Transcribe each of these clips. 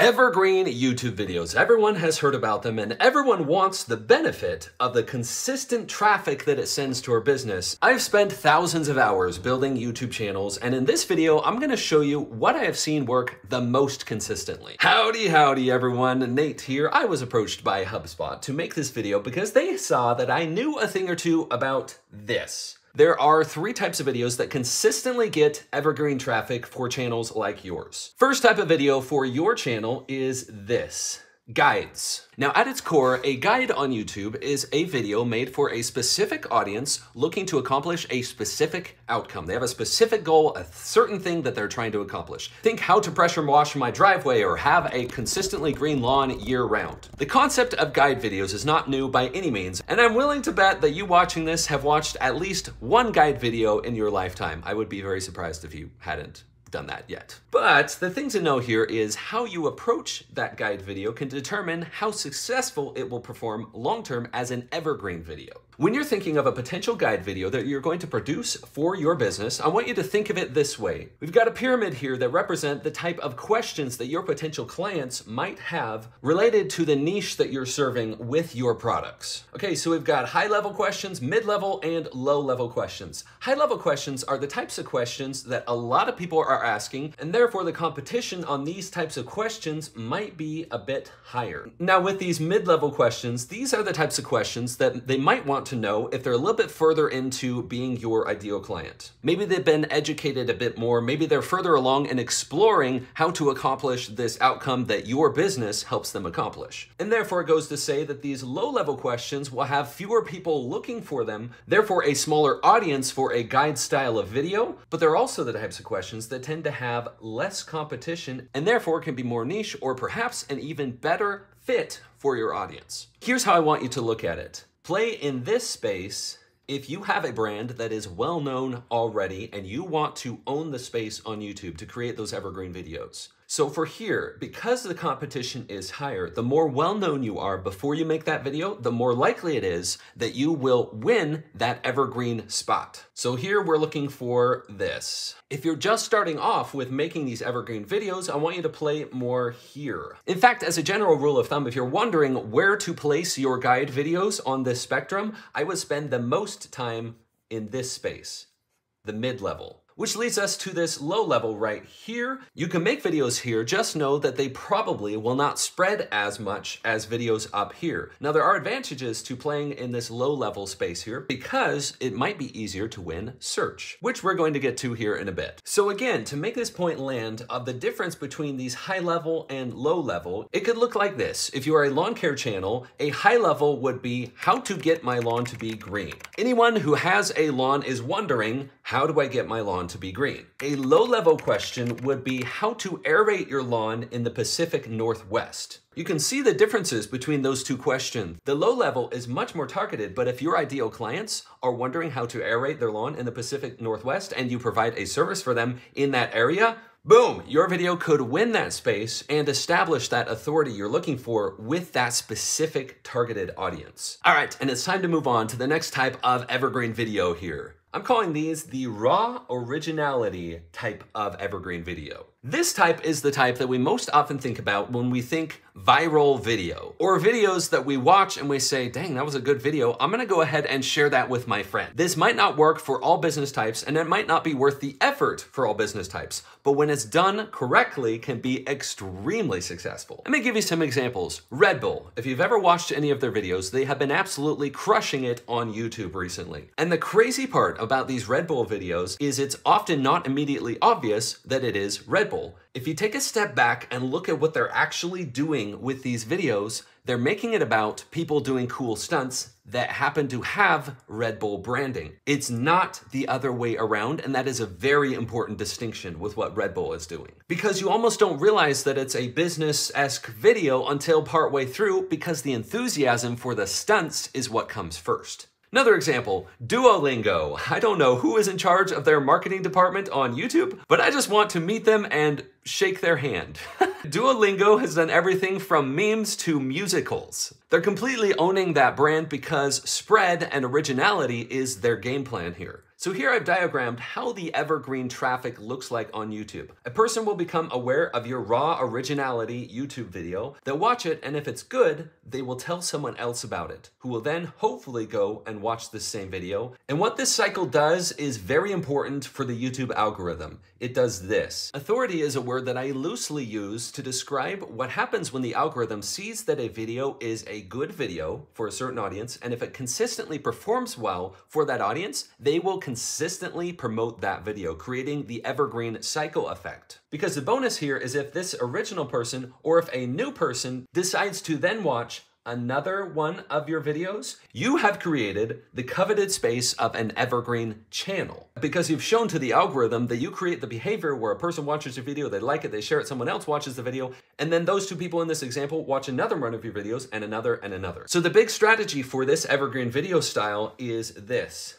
Evergreen YouTube videos. Everyone has heard about them and everyone wants the benefit of the consistent traffic that it sends to our business. I've spent thousands of hours building YouTube channels and in this video, I'm gonna show you what I have seen work the most consistently. Howdy, howdy everyone, Nate here. I was approached by HubSpot to make this video because they saw that I knew a thing or two about this. There are three types of videos that consistently get evergreen traffic for channels like yours. First type of video for your channel is this. Guides. Now, at its core, a guide on YouTube is a video made for a specific audience looking to accomplish a specific outcome. They have a specific goal, a certain thing that they're trying to accomplish. Think how to pressure wash my driveway or have a consistently green lawn year round. The concept of guide videos is not new by any means, and I'm willing to bet that you watching this have watched at least one guide video in your lifetime. I would be very surprised if you hadn't done that yet. But the thing to know here is how you approach that guide video can determine how successful it will perform long-term as an evergreen video. When you're thinking of a potential guide video that you're going to produce for your business, I want you to think of it this way. We've got a pyramid here that represent the type of questions that your potential clients might have related to the niche that you're serving with your products. Okay, so we've got high-level questions, mid-level, and low-level questions. High-level questions are the types of questions that a lot of people are asking, and therefore the competition on these types of questions might be a bit higher. Now with these mid-level questions, these are the types of questions that they might want to know if they're a little bit further into being your ideal client. Maybe they've been educated a bit more, maybe they're further along in exploring how to accomplish this outcome that your business helps them accomplish. And therefore it goes to say that these low-level questions will have fewer people looking for them, therefore a smaller audience for a guide style of video, but they're also the types of questions that tend to have less competition and therefore can be more niche or perhaps an even better fit for your audience. Here's how I want you to look at it. Play in this space if you have a brand that is well known already and you want to own the space on YouTube to create those evergreen videos. So for here, because the competition is higher, the more well-known you are before you make that video, the more likely it is that you will win that evergreen spot. So here we're looking for this. If you're just starting off with making these evergreen videos, I want you to play more here. In fact, as a general rule of thumb, if you're wondering where to place your guide videos on this spectrum, I would spend the most time in this space, the mid-level. Which leads us to this low level right here. You can make videos here, just know that they probably will not spread as much as videos up here. Now there are advantages to playing in this low level space here because it might be easier to win search, which we're going to get to here in a bit. So again, to make this point land of the difference between these high level and low level, it could look like this. If you are a lawn care channel, a high level would be how to get my lawn to be green. Anyone who has a lawn is wondering, how do I get my lawn to be green? A low level question would be how to aerate your lawn in the Pacific Northwest. You can see the differences between those two questions. The low level is much more targeted, but if your ideal clients are wondering how to aerate their lawn in the Pacific Northwest and you provide a service for them in that area, Boom! Your video could win that space and establish that authority you're looking for with that specific targeted audience. All right, and it's time to move on to the next type of evergreen video here. I'm calling these the raw originality type of evergreen video. This type is the type that we most often think about when we think viral video or videos that we watch and we say, dang, that was a good video. I'm gonna go ahead and share that with my friend. This might not work for all business types and it might not be worth the effort for all business types, but when it's done correctly can be extremely successful. Let me give you some examples. Red Bull, if you've ever watched any of their videos, they have been absolutely crushing it on YouTube recently. And the crazy part about these Red Bull videos is it's often not immediately obvious that it is Red Bull. If you take a step back and look at what they're actually doing with these videos, they're making it about people doing cool stunts that happen to have Red Bull branding. It's not the other way around, and that is a very important distinction with what Red Bull is doing. Because you almost don't realize that it's a business-esque video until partway through because the enthusiasm for the stunts is what comes first. Another example, Duolingo. I don't know who is in charge of their marketing department on YouTube, but I just want to meet them and shake their hand. Duolingo has done everything from memes to musicals. They're completely owning that brand because spread and originality is their game plan here. So here I've diagrammed how the evergreen traffic looks like on YouTube. A person will become aware of your raw originality YouTube video. They'll watch it, and if it's good, they will tell someone else about it, who will then hopefully go and watch the same video. And what this cycle does is very important for the YouTube algorithm. It does this. Authority is a word that I loosely use to describe what happens when the algorithm sees that a video is a good video for a certain audience, and if it consistently performs well for that audience, they will consistently promote that video, creating the evergreen cycle effect. Because the bonus here is if this original person or if a new person decides to then watch another one of your videos, you have created the coveted space of an evergreen channel. Because you've shown to the algorithm that you create the behavior where a person watches your video, they like it, they share it, someone else watches the video, and then those two people in this example watch another one of your videos and another and another. So the big strategy for this evergreen video style is this.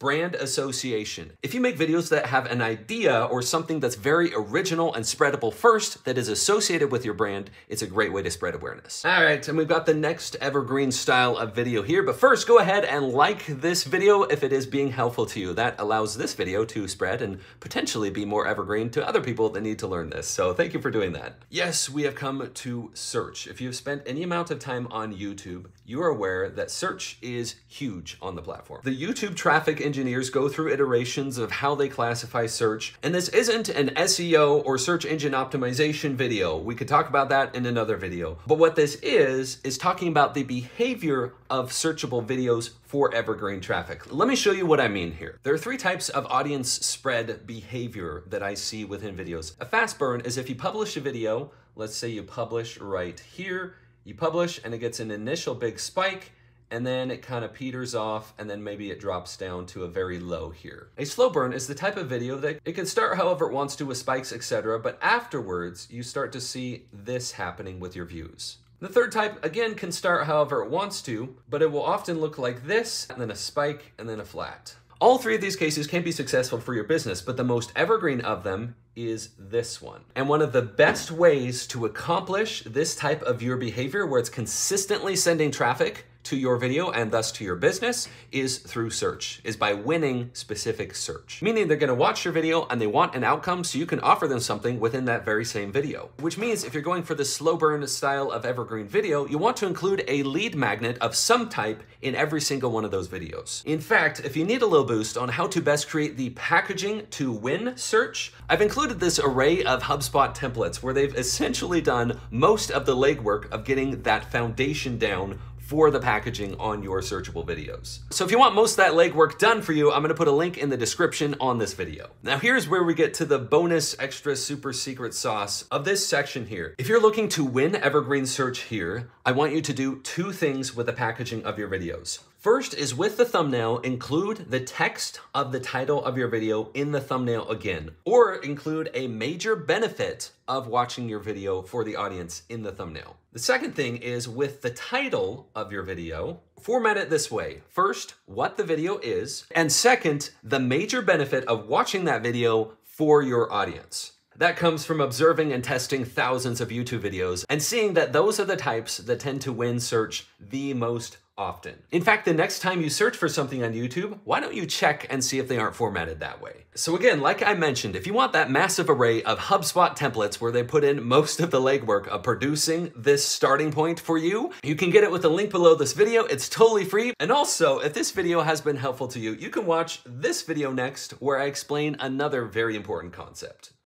Brand association. If you make videos that have an idea or something that's very original and spreadable first that is associated with your brand, it's a great way to spread awareness. All right, and we've got the next evergreen style of video here, but first go ahead and like this video if it is being helpful to you. That allows this video to spread and potentially be more evergreen to other people that need to learn this. So thank you for doing that. Yes, we have come to search. If you've spent any amount of time on YouTube, you are aware that search is huge on the platform. The YouTube traffic engineers go through iterations of how they classify search, and this isn't an SEO or search engine optimization video. We could talk about that in another video. But what this is, is talking about the behavior of searchable videos for evergreen traffic. Let me show you what I mean here. There are three types of audience spread behavior that I see within videos. A fast burn is if you publish a video, let's say you publish right here, you publish and it gets an initial big spike, and then it kind of peters off and then maybe it drops down to a very low here. A slow burn is the type of video that it can start however it wants to with spikes, etc., but afterwards you start to see this happening with your views. The third type, again, can start however it wants to, but it will often look like this, and then a spike, and then a flat. All three of these cases can be successful for your business, but the most evergreen of them is this one. And one of the best ways to accomplish this type of viewer behavior where it's consistently sending traffic to your video and thus to your business is through search, is by winning specific search. Meaning they're gonna watch your video and they want an outcome so you can offer them something within that very same video. Which means if you're going for the slow burn style of evergreen video, you want to include a lead magnet of some type in every single one of those videos. In fact, if you need a little boost on how to best create the packaging to win search, I've included this array of HubSpot templates where they've essentially done most of the legwork of getting that foundation down for the packaging on your searchable videos. So if you want most of that legwork done for you, I'm gonna put a link in the description on this video. Now here's where we get to the bonus extra super secret sauce of this section here. If you're looking to win evergreen search here, I want you to do two things with the packaging of your videos. First is with the thumbnail, include the text of the title of your video in the thumbnail again, or include a major benefit of watching your video for the audience in the thumbnail. The second thing is with the title of your video, format it this way. First, what the video is, and second, the major benefit of watching that video for your audience. That comes from observing and testing thousands of YouTube videos and seeing that those are the types that tend to win search the most often. In fact, the next time you search for something on YouTube, why don't you check and see if they aren't formatted that way? So again, like I mentioned, if you want that massive array of HubSpot templates where they put in most of the legwork of producing this starting point for you, you can get it with the link below this video. It's totally free. And also, if this video has been helpful to you, you can watch this video next where I explain another very important concept.